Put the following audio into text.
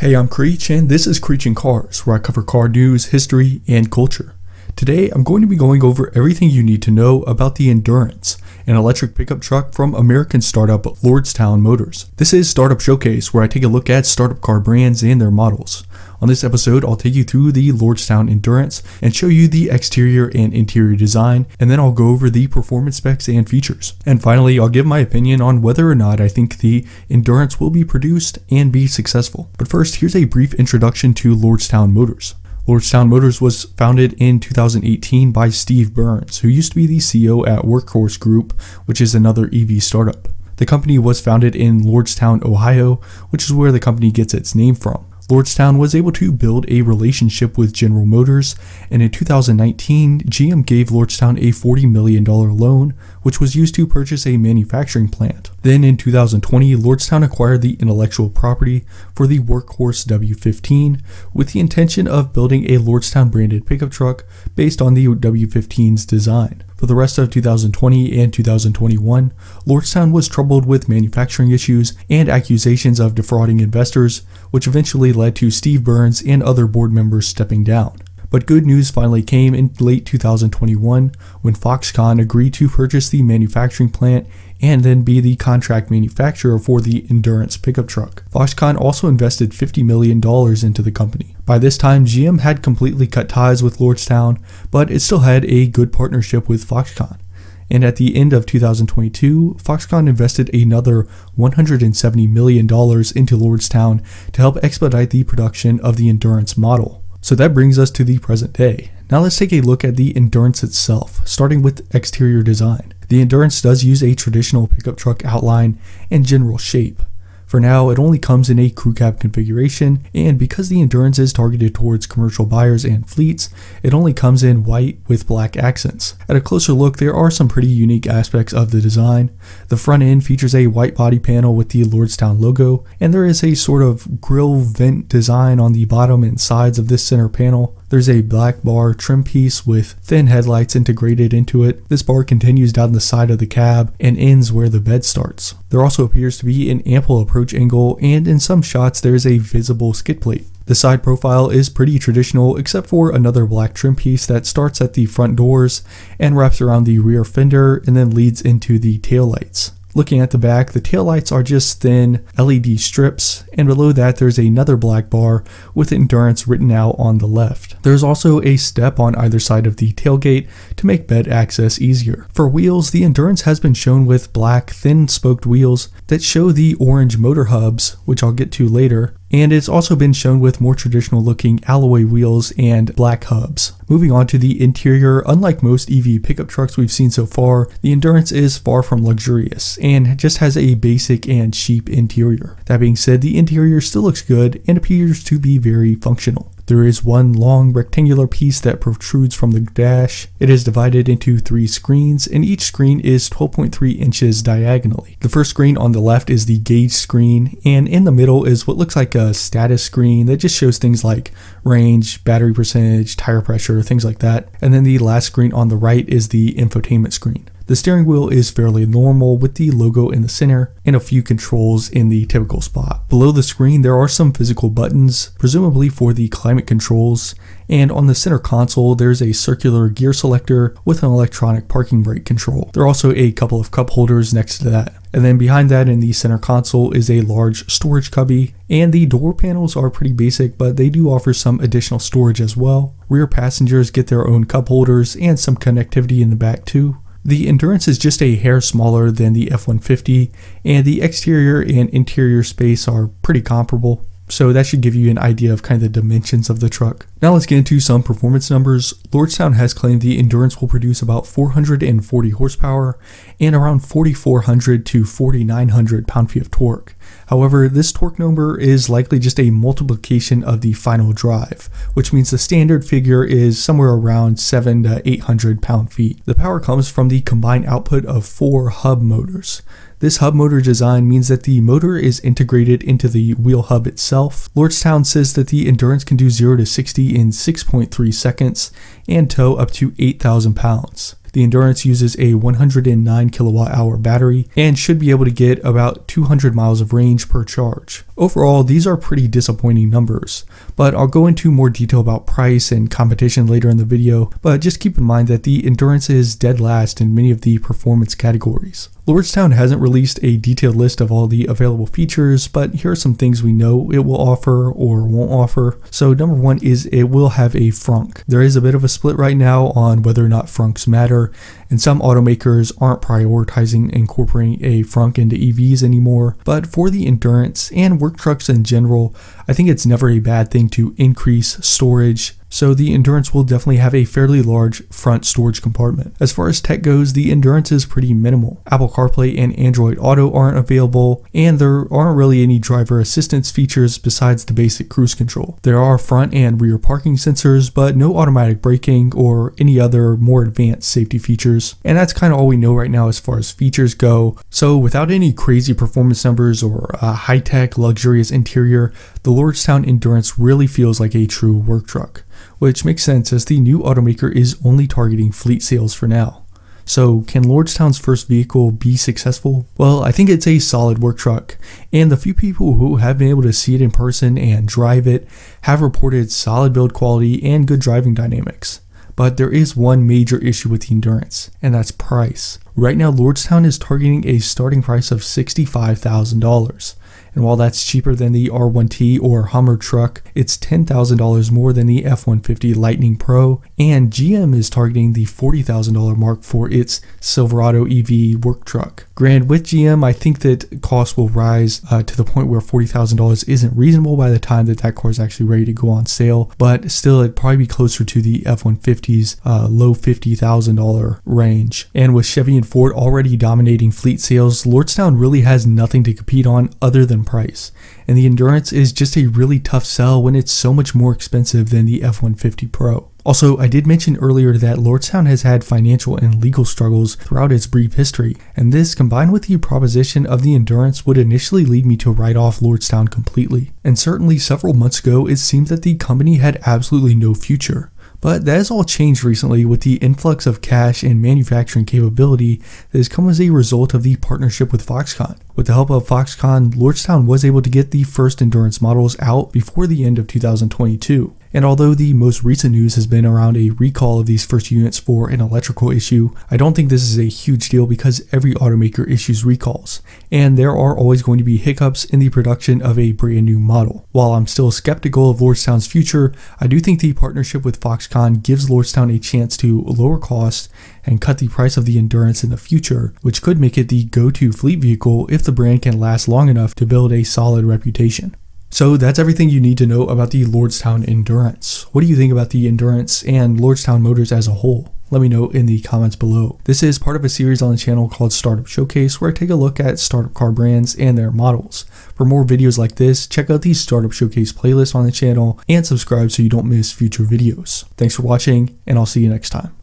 Hey, I'm Creatch, and this is Creatch and Cars, where I cover car news, history, and culture. Today, I'm going to be going over everything you need to know about the Endurance, an electric pickup truck from American startup Lordstown Motors. This is Startup Showcase, where I take a look at startup car brands and their models. On this episode, I'll take you through the Lordstown Endurance and show you the exterior and interior design, and then I'll go over the performance specs and features. And finally, I'll give my opinion on whether or not I think the Endurance will be produced and be successful. But first, here's a brief introduction to Lordstown Motors. Lordstown Motors was founded in 2018 by Steve Burns, who used to be the CEO at Workhorse Group, which is another EV startup. The company was founded in Lordstown, Ohio, which is where the company gets its name from. Lordstown was able to build a relationship with General Motors, and in 2019, GM gave Lordstown a $40 million loan, which was used to purchase a manufacturing plant. Then in 2020, Lordstown acquired the intellectual property for the Workhorse W15 with the intention of building a Lordstown branded pickup truck based on the W15's design. For the rest of 2020 and 2021, Lordstown was troubled with manufacturing issues and accusations of defrauding investors, which eventually led to Steve Burns and other board members stepping down. But good news finally came in late 2021 when Foxconn agreed to purchase the manufacturing plant and then be the contract manufacturer for the Endurance pickup truck. Foxconn also invested $50 million into the company. By this time, GM had completely cut ties with Lordstown, but it still had a good partnership with Foxconn. And at the end of 2022, Foxconn invested another $170 million into Lordstown to help expedite the production of the Endurance model. So that brings us to the present day. Now let's take a look at the Endurance itself, starting with exterior design. The Endurance does use a traditional pickup truck outline and general shape. For now, it only comes in a crew cab configuration, and because the Endurance is targeted towards commercial buyers and fleets, it only comes in white with black accents. At a closer look, there are some pretty unique aspects of the design. The front end features a white body panel with the Lordstown logo, and there is a sort of grill vent design on the bottom and sides of this center panel. There's a black bar trim piece with thin headlights integrated into it. This bar continues down the side of the cab and ends where the bed starts. There also appears to be an ample approach angle and in some shots there is a visible skid plate. The side profile is pretty traditional except for another black trim piece that starts at the front doors and wraps around the rear fender and then leads into the taillights. Looking at the back, the taillights are just thin LED strips, and below that there's another black bar with Endurance written out on the left. There's also a step on either side of the tailgate to make bed access easier. For wheels, the Endurance has been shown with black thin spoked wheels that show the orange motor hubs, which I'll get to later, and it's also been shown with more traditional looking alloy wheels and black hubs. Moving on to the interior, unlike most EV pickup trucks we've seen so far, the Endurance is far from luxurious and just has a basic and cheap interior. That being said, the interior still looks good and appears to be very functional. There is one long rectangular piece that protrudes from the dash. It is divided into three screens, and each screen is 12.3 inches diagonally. The first screen on the left is the gauge screen, and in the middle is what looks like a status screen that just shows things like range, battery percentage, tire pressure, things like that. And then the last screen on the right is the infotainment screen. The steering wheel is fairly normal with the logo in the center and a few controls in the typical spot. Below the screen there are some physical buttons, presumably for the climate controls, and on the center console there's a circular gear selector with an electronic parking brake control. There are also a couple of cup holders next to that. And then behind that in the center console is a large storage cubby, and the door panels are pretty basic, but they do offer some additional storage as well. Rear passengers get their own cup holders and some connectivity in the back too. The Endurance is just a hair smaller than the F-150, and the exterior and interior space are pretty comparable. So that should give you an idea of kind of the dimensions of the truck. Now let's get into some performance numbers. Lordstown has claimed the Endurance will produce about 440 horsepower and around 4,400 to 4,900 pound-feet of torque. However, this torque number is likely just a multiplication of the final drive, which means the standard figure is somewhere around 7 to 800 pound-feet. The power comes from the combined output of four hub motors. This hub motor design means that the motor is integrated into the wheel hub itself. Lordstown says that the Endurance can do 0 to 60 in 6.3 seconds and tow up to 8,000 pounds. The Endurance uses a 109 kilowatt hour battery and should be able to get about 200 miles of range per charge. Overall, these are pretty disappointing numbers, but I'll go into more detail about price and competition later in the video, but just keep in mind that the Endurance is dead last in many of the performance categories. Lordstown hasn't released a detailed list of all the available features, but here are some things we know it will offer or won't offer. So number one is it will have a frunk. There is a bit of a split right now on whether or not frunks matter, and some automakers aren't prioritizing incorporating a frunk into EVs anymore, but for the endurance and work trucks in general, I think it's never a bad thing to increase storage so the Endurance will definitely have a fairly large front storage compartment. As far as tech goes, the Endurance is pretty minimal. Apple CarPlay and Android Auto aren't available, and there aren't really any driver assistance features besides the basic cruise control. There are front and rear parking sensors, but no automatic braking or any other more advanced safety features. And that's kind of all we know right now as far as features go. So without any crazy performance numbers or a high-tech luxurious interior, the Lordstown Endurance really feels like a true work truck which makes sense as the new automaker is only targeting fleet sales for now. So, can Lordstown's first vehicle be successful? Well, I think it's a solid work truck, and the few people who have been able to see it in person and drive it have reported solid build quality and good driving dynamics. But there is one major issue with the Endurance, and that's price. Right now, Lordstown is targeting a starting price of $65,000. And while that's cheaper than the R1T or Hummer truck, it's $10,000 more than the F-150 Lightning Pro, and GM is targeting the $40,000 mark for its Silverado EV work truck. Grand with GM, I think that costs will rise uh, to the point where $40,000 isn't reasonable by the time that that car is actually ready to go on sale, but still it'd probably be closer to the F-150's uh, low $50,000 range. And with Chevy and Ford already dominating fleet sales, Lordstown really has nothing to compete on other than price. And the Endurance is just a really tough sell when it's so much more expensive than the F-150 Pro. Also, I did mention earlier that Lordstown has had financial and legal struggles throughout its brief history, and this combined with the proposition of the Endurance would initially lead me to write off Lordstown completely. And certainly several months ago, it seemed that the company had absolutely no future. But that has all changed recently with the influx of cash and manufacturing capability that has come as a result of the partnership with Foxconn. With the help of Foxconn, Lordstown was able to get the first endurance models out before the end of 2022. And although the most recent news has been around a recall of these first units for an electrical issue, I don't think this is a huge deal because every automaker issues recalls, and there are always going to be hiccups in the production of a brand new model. While I'm still skeptical of Lordstown's future, I do think the partnership with Foxconn gives Lordstown a chance to lower costs and cut the price of the Endurance in the future, which could make it the go-to fleet vehicle if the brand can last long enough to build a solid reputation. So that's everything you need to know about the Lordstown Endurance. What do you think about the Endurance and Lordstown Motors as a whole? Let me know in the comments below. This is part of a series on the channel called Startup Showcase where I take a look at startup car brands and their models. For more videos like this, check out the Startup Showcase playlist on the channel and subscribe so you don't miss future videos. Thanks for watching and I'll see you next time.